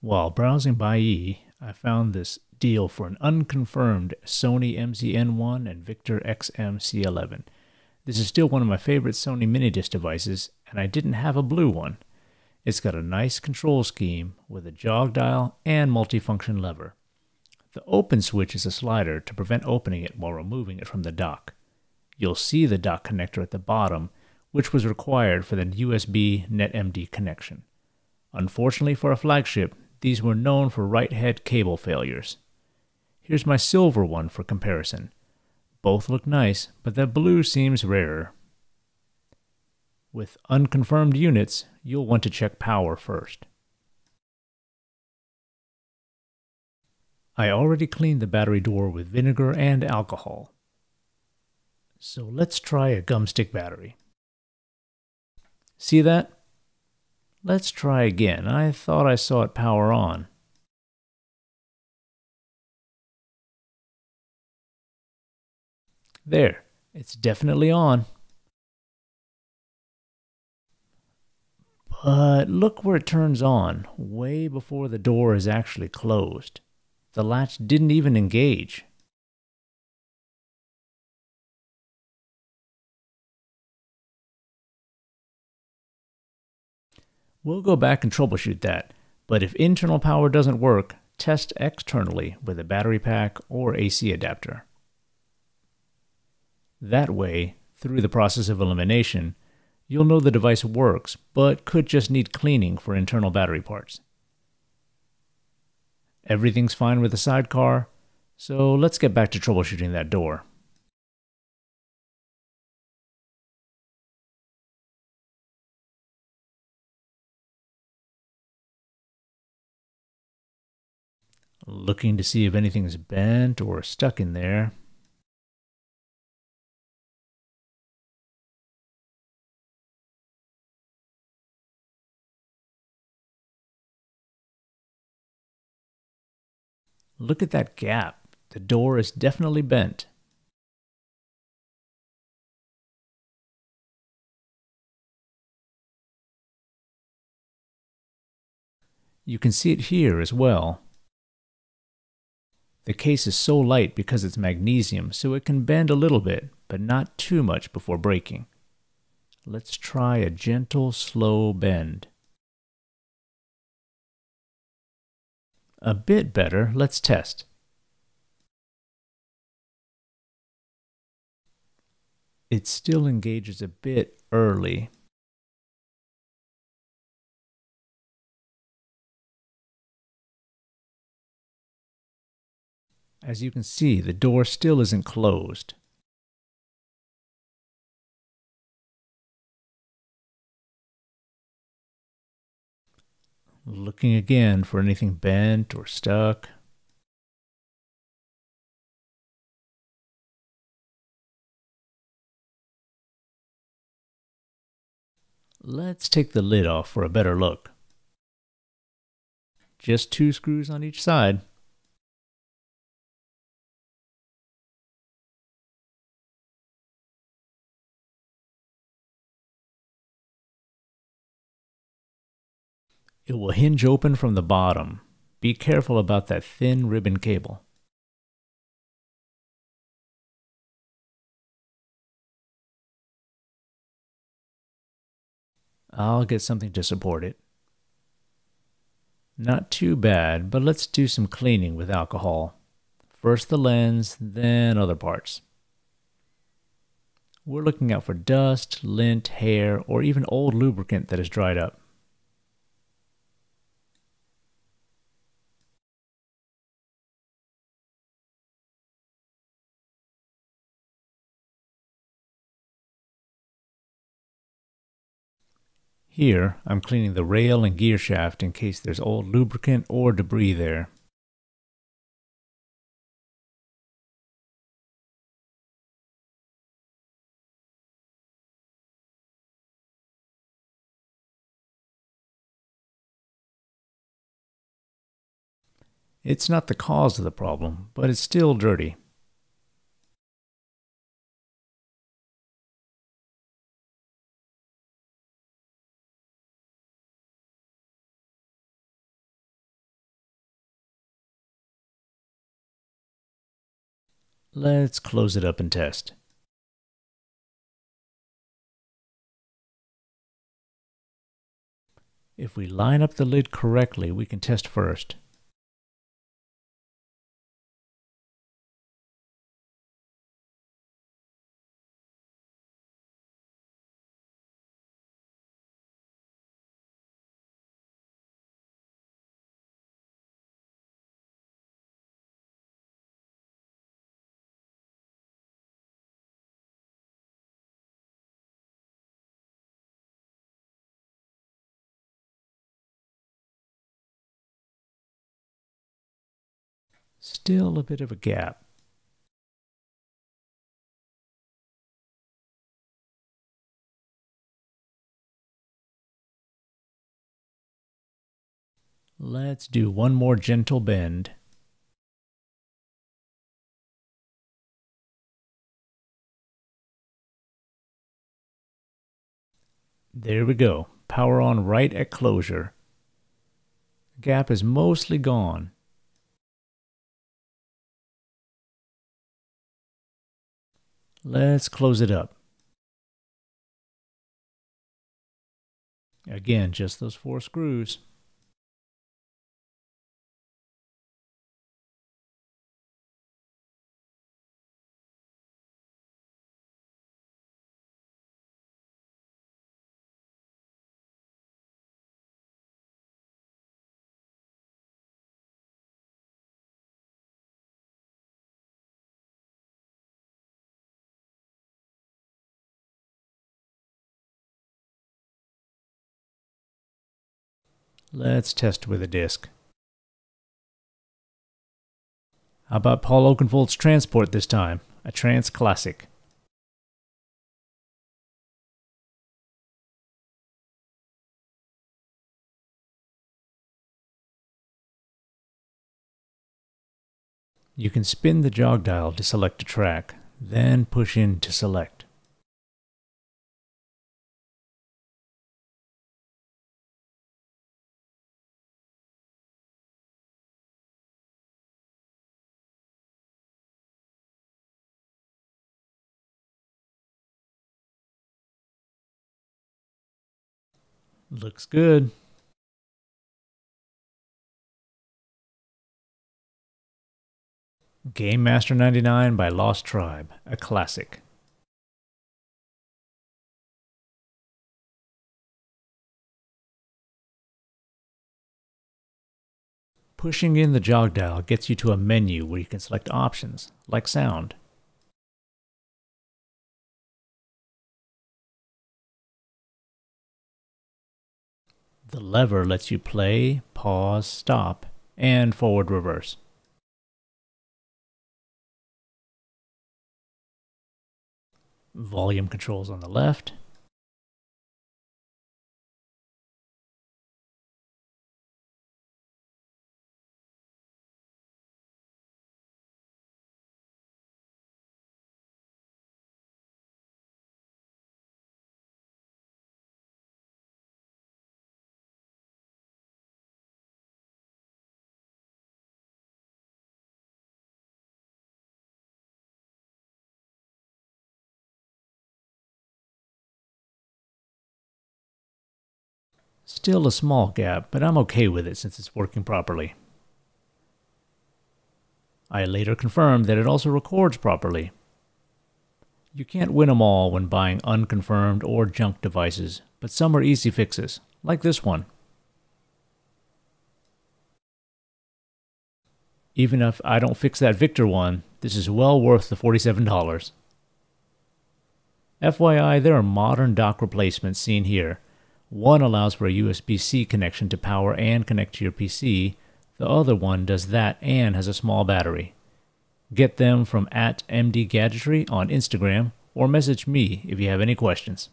While browsing Buyee, I found this deal for an unconfirmed Sony MZ-N1 and Victor XM-C11. This is still one of my favorite Sony mini disc devices, and I didn't have a blue one. It's got a nice control scheme with a jog dial and multifunction lever. The open switch is a slider to prevent opening it while removing it from the dock. You'll see the dock connector at the bottom, which was required for the USB NetMD connection. Unfortunately for a flagship, these were known for write head cable failures. Here's my silver one for comparison. Both look nice, but the blue seems rarer. With unconfirmed units, you'll want to check power first. I already cleaned the battery door with vinegar and alcohol. So let's try a gumstick battery. See that? Let's try again. I thought I saw it power on. There, it's definitely on. But look where it turns on, way before the door is actually closed. The latch didn't even engage. We'll go back and troubleshoot that, but if internal power doesn't work, test externally with a battery pack or AC adapter. That way, through the process of elimination, you'll know the device works, but could just need cleaning for internal battery parts. Everything's fine with the sidecar, so let's get back to troubleshooting that door. Looking to see if anything's bent or stuck in there. Look at that gap. The door is definitely bent. You can see it here as well. The case is so light because it's magnesium, so it can bend a little bit, but not too much before breaking. Let's try a gentle, slow bend. A bit better. Let's test. It still engages a bit early. As you can see, the door still isn't closed. Looking again for anything bent or stuck. Let's take the lid off for a better look. Just two screws on each side. It will hinge open from the bottom. Be careful about that thin ribbon cable. I'll get something to support it. Not too bad, but let's do some cleaning with alcohol. First the lens, then other parts. We're looking out for dust, lint, hair, or even old lubricant that has dried up. Here, I'm cleaning the rail and gear shaft in case there's old lubricant or debris there. It's not the cause of the problem, but it's still dirty. Let's close it up and test. If we line up the lid correctly, we can test first. Still a bit of a gap. Let's do one more gentle bend. There we go. Power on right at closure. Gap is mostly gone. Let's close it up. Again, just those four screws. Let's test with a disc. How about Paul Oakenfold's Tranceport this time? A trance classic. You can spin the jog dial to select a track, then push in to select. Looks good. Game Master 99 by Lost Tribe, a classic. Pushing in the jog dial gets you to a menu where you can select options, like sound. The lever lets you play, pause, stop, and forward reverse. Volume controls on the left. Still a small gap, but I'm okay with it since it's working properly. I later confirmed that it also records properly. You can't win them all when buying unconfirmed or junk devices, but some are easy fixes, like this one. Even if I don't fix that Victor one, this is well worth the $47. FYI, there are modern dock replacements seen here, one allows for a USB C connection to power and connect to your PC. The other one does that and has a small battery. Get them from at MD Gadgetry on Instagram or message me if you have any questions.